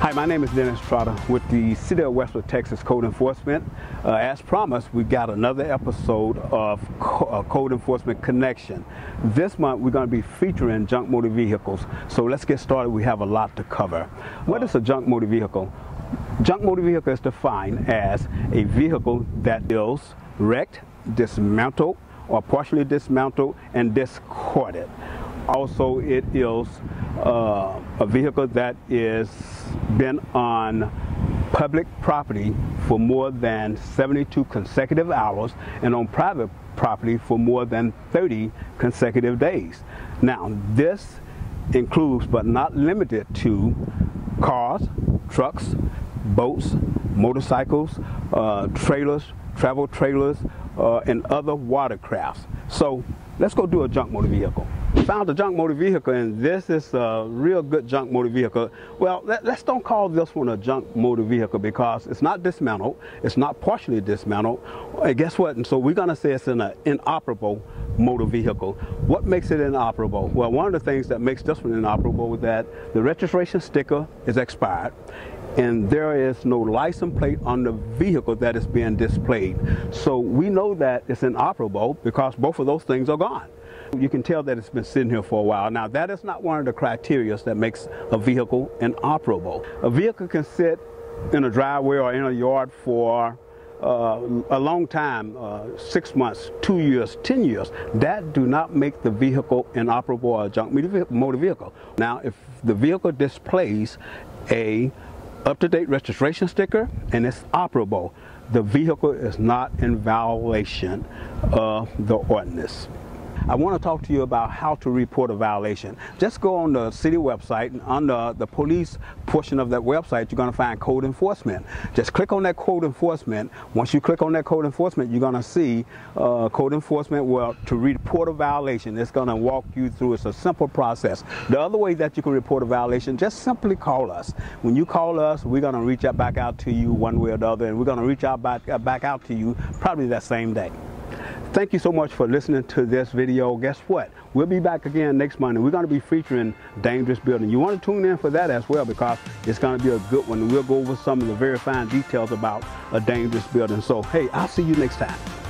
Hi, my name is Dennis Trotter with the City of Webster, Texas Code Enforcement. Uh, as promised, we got another episode of Co uh, Code Enforcement Connection. This month, we're going to be featuring junk motor vehicles. So let's get started. We have a lot to cover. What is a junk motor vehicle? Junk motor vehicle is defined as a vehicle that is wrecked, dismantled, or partially dismantled and discarded. Also, it is uh, a vehicle that is been on public property for more than 72 consecutive hours and on private property for more than 30 consecutive days. Now, this includes but not limited to cars, trucks, boats, motorcycles, uh, trailers, travel trailers, uh, and other watercrafts. So let's go do a junk motor vehicle found a junk motor vehicle and this is a real good junk motor vehicle. Well, let, us don't call this one a junk motor vehicle because it's not dismantled, it's not partially dismantled. And guess what? And so we're gonna say it's an inoperable motor vehicle. What makes it inoperable? Well, one of the things that makes this one inoperable is that the registration sticker is expired and there is no license plate on the vehicle that is being displayed. So we know that it's inoperable because both of those things are gone. You can tell that it's been sitting here for a while. Now that is not one of the criteria that makes a vehicle inoperable. A vehicle can sit in a driveway or in a yard for uh, a long time, uh, six months, two years, ten years, that do not make the vehicle inoperable or a junk motor vehicle. Now, if the vehicle displays a up-to-date registration sticker and it's operable, the vehicle is not in violation of the ordinance. I want to talk to you about how to report a violation. Just go on the city website and under the police portion of that website, you're going to find code enforcement. Just click on that code enforcement. Once you click on that code enforcement, you're going to see uh, code enforcement well to report a violation. It's going to walk you through. It's a simple process. The other way that you can report a violation, just simply call us. When you call us, we're going to reach out back out to you one way or the other, and we're going to reach out back, back out to you probably that same day. Thank you so much for listening to this video. Guess what? We'll be back again next Monday. We're going to be featuring dangerous building. You want to tune in for that as well because it's going to be a good one. We'll go over some of the very fine details about a dangerous building. So, hey, I'll see you next time.